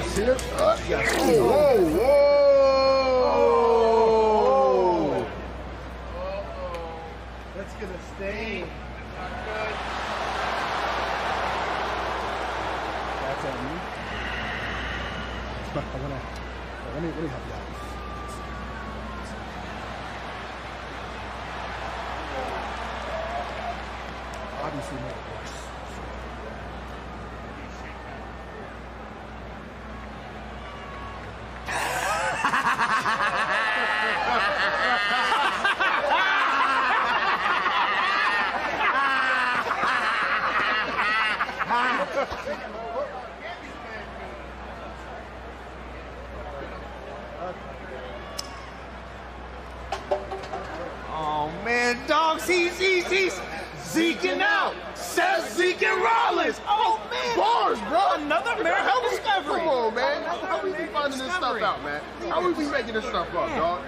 gonna see it. Uh, yes. Whoa, whoa! That's gonna stay. That's on me. I'm gonna. Let me let me help you out. Obviously, made it worse. Oh man, dogs, he's he's he's zeking out. Says Zeke and Rollins. Oh man, Bars, bro. another Marahel discovery. Come on, man. How we be finding this stuff out, man? How we be making this stuff up, dog?